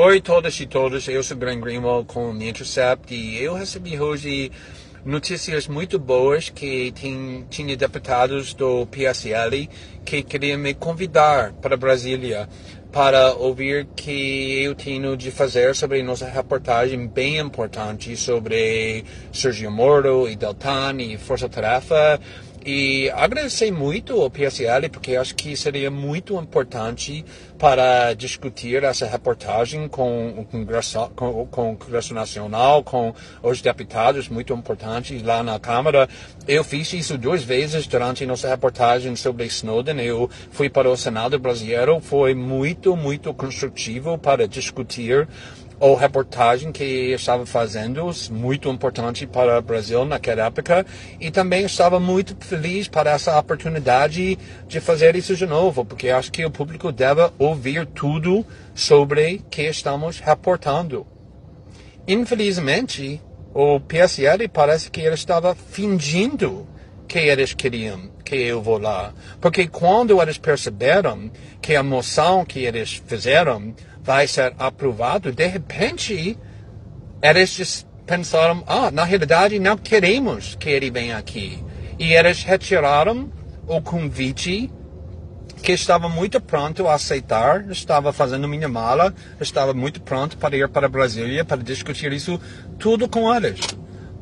Oi todas e todos, eu sou Glenn Greenwald com o Intercept e eu recebi hoje notícias muito boas que tem, tinha deputados do PSL que queriam me convidar para Brasília para ouvir que eu tenho de fazer sobre nossa reportagem bem importante sobre Sergio Moro e Deltan e Força Tarefa e agradecer muito ao PSL, porque acho que seria muito importante para discutir essa reportagem com o Congresso, com, o Congresso Nacional, com os deputados, muito importante lá na Câmara. Eu fiz isso duas vezes durante nossa reportagem sobre Snowden. Eu fui para o Senado brasileiro, foi muito, muito construtivo para discutir ou reportagem que estava fazendo, muito importante para o Brasil naquela época, e também estava muito feliz para essa oportunidade de fazer isso de novo, porque acho que o público deve ouvir tudo sobre que estamos reportando. Infelizmente, o PSL parece que ele estava fingindo que eles queriam que eu vou lá. Porque quando eles perceberam que a moção que eles fizeram vai ser aprovado, de repente eles pensaram, ah, na realidade não queremos que ele venha aqui. E eles retiraram o convite que estava muito pronto a aceitar, estava fazendo minha mala, estava muito pronto para ir para Brasília para discutir isso tudo com eles.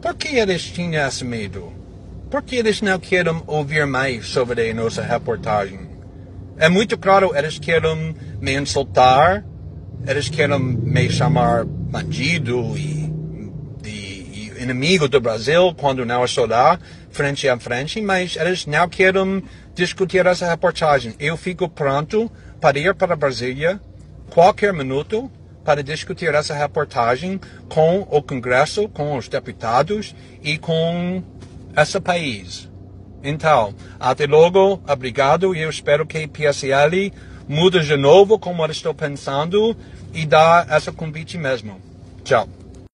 Por que eles tinham esse medo? Por que eles não querem ouvir mais sobre a nossa reportagem? É muito claro, eles querem me insultar, eles querem me chamar bandido e, e, e inimigo do Brasil quando não estou lá, frente a frente, mas eles não querem discutir essa reportagem. Eu fico pronto para ir para Brasília qualquer minuto para discutir essa reportagem com o Congresso, com os deputados e com esse país. Então, até logo, obrigado e eu espero que PSL muda de novo como eu estou pensando e dá essa convite mesmo. Tchau.